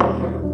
Yeah.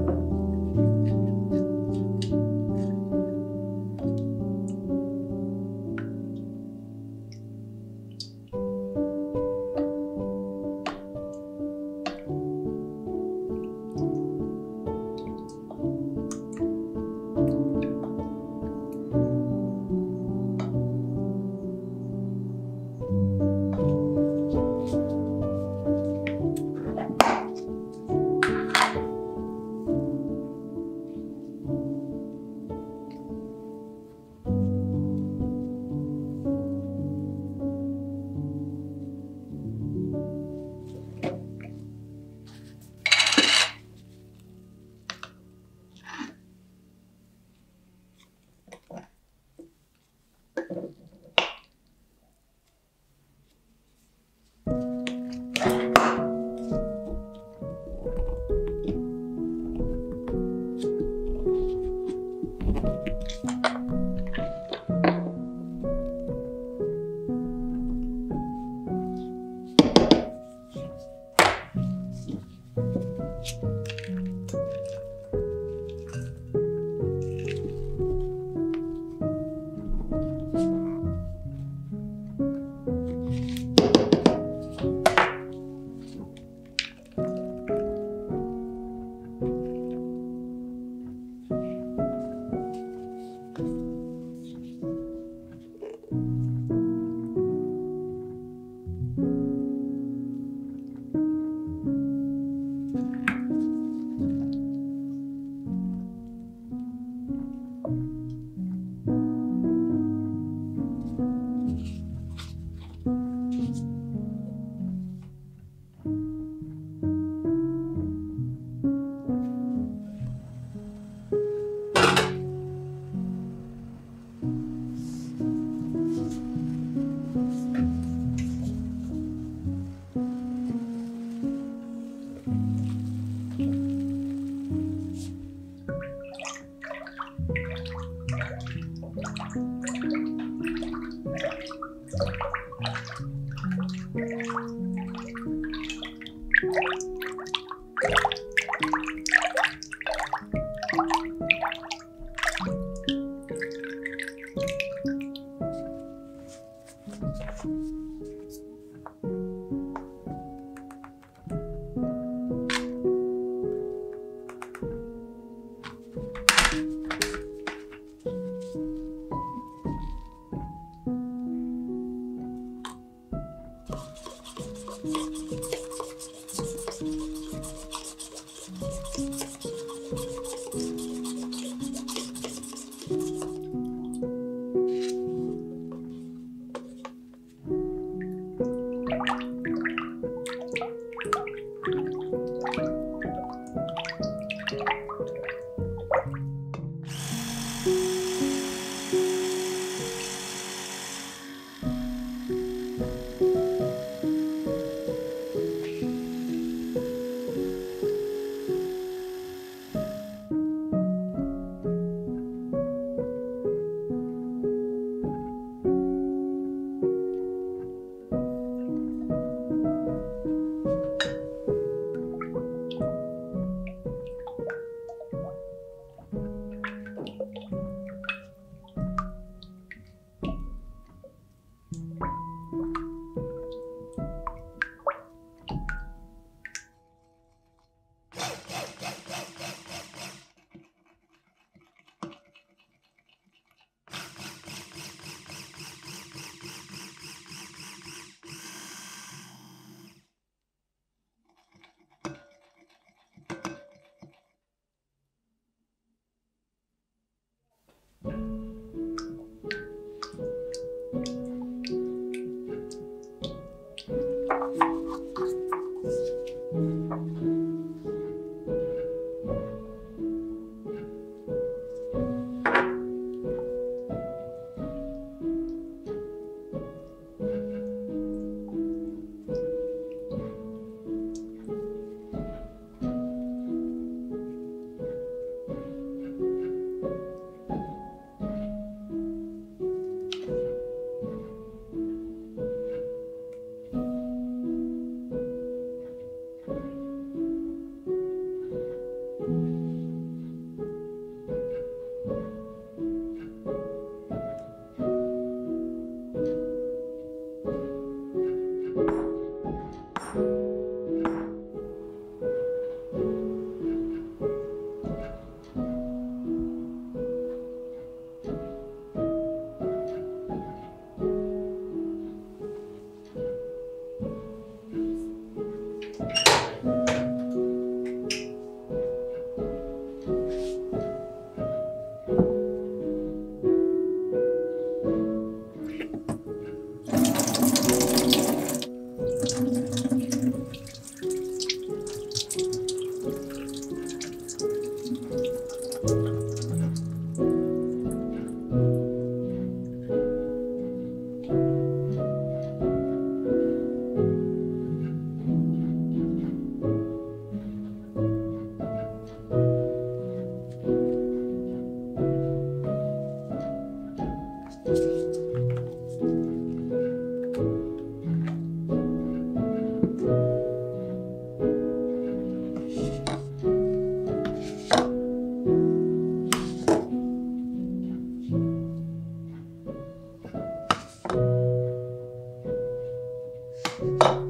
you.